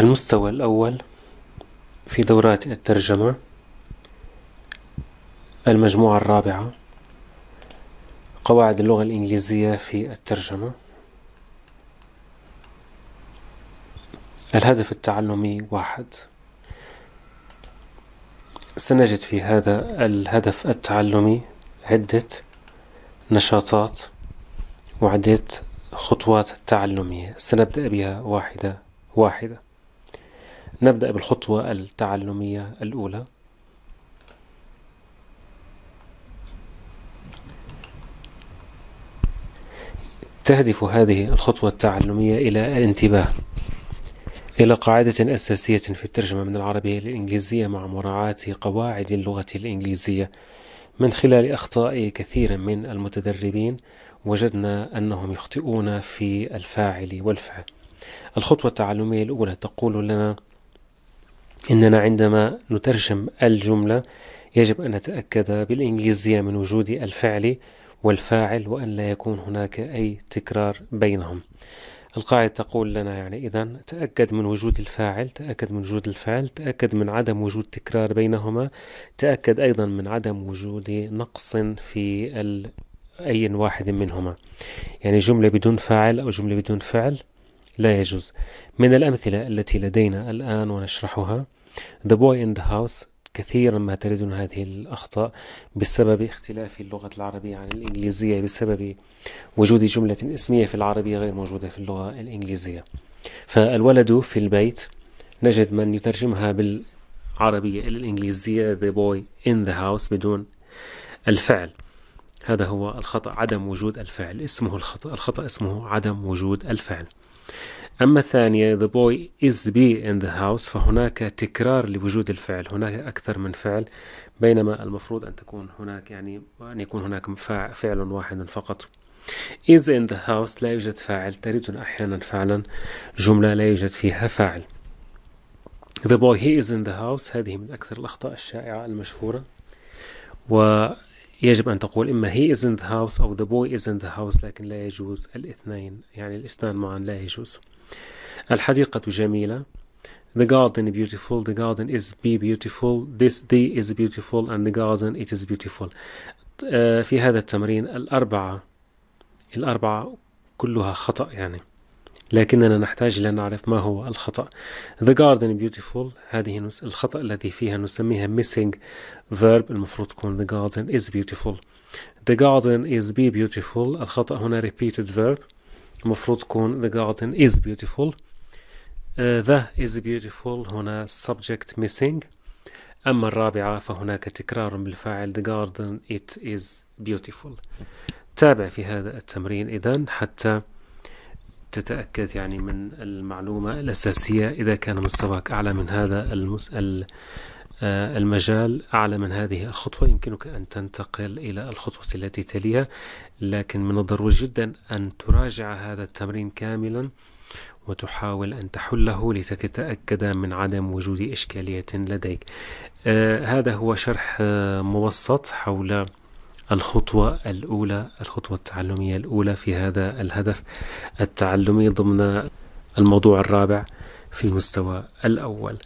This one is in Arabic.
المستوى الأول في دورات الترجمة المجموعة الرابعة قواعد اللغة الإنجليزية في الترجمة. الهدف التعلمي واحد. سنجد في هذا الهدف التعلمي عدة نشاطات وعدة خطوات تعلمية. سنبدأ بها واحدة واحدة. نبدأ بالخطوة التعلمية الأولى. تهدف هذه الخطوة التعلمية إلى الانتباه إلى قاعدة أساسية في الترجمة من العربية للإنجليزية مع مراعاة قواعد اللغة الإنجليزية. من خلال أخطاء كثير من المتدربين وجدنا أنهم يخطئون في الفاعل والفعل. الخطوة التعلمية الأولى تقول لنا إننا عندما نترجم الجملة يجب أن نتأكد بالإنجليزية من وجود الفعل والفاعل وأن لا يكون هناك أي تكرار بينهم. القاعدة تقول لنا يعني إذا تأكد من وجود الفاعل تأكد من وجود الفعل تأكد من عدم وجود تكرار بينهما تأكد أيضا من عدم وجود نقص في أي واحد منهما. يعني جملة بدون فاعل أو جملة بدون فعل لا يجوز. من الأمثلة التي لدينا الآن ونشرحها The boy in the house كثيرا ما تردنا هذه الأخطاء بسبب اختلاف اللغة العربية عن الإنجليزية بسبب وجود جملة اسمية في العربية غير موجودة في اللغة الإنجليزية. فالولد في البيت نجد من يترجمها بالعربية إلى الإنجليزية the boy in the house بدون الفعل. هذا هو الخطأ عدم وجود الفعل. اسمه الخطأ الخطأ اسمه عدم وجود الفعل. أما الثانية the boy is be in the house. فهناك تكرار لوجود الفعل. هناك أكثر من فعل بينما المفروض أن تكون هناك يعني أن يكون هناك فعل واحد فقط. Is in the house لا يوجد فاعل. تردنا أحيانا فعلا. جملة لا يوجد فيها فاعل. The boy he is in the house. هذه من أكثر الأخطاء الشائعة المشهورة. ويجب أن تقول إما he is in the house أو the boy is in the house لكن لا يجوز الاثنين يعني الاثنان معا لا يجوز الحديقة جميلة The garden beautiful, the garden is be beautiful, this the is beautiful and the garden it is beautiful. آه، في هذا التمرين الأربعة الأربعة كلها خطأ يعني لكننا نحتاج لنعرف ما هو الخطأ The garden beautiful هذه الخطأ الذي فيها نسميها missing verb المفروض تكون the garden is beautiful The garden is be beautiful الخطأ هنا repeated verb المفروض تكون the garden is beautiful uh, the is beautiful هنا subject missing أما الرابعة فهناك تكرار بالفاعل the garden it is beautiful تابع في هذا التمرين إذن حتى تتأكد يعني من المعلومة الأساسية. إذا كان مستواك أعلى من هذا المس... آه، المجال أعلى من هذه الخطوة يمكنك أن تنتقل إلى الخطوة التي تليها. لكن من الضروري جدا أن تراجع هذا التمرين كاملا وتحاول أن تحله لتتأكد من عدم وجود إشكالية لديك. آه هذا هو شرح آه مبسط حول الخطوة الأولى الخطوة التعلمية الأولى في هذا الهدف التعلمي ضمن الموضوع الرابع في المستوى الأول.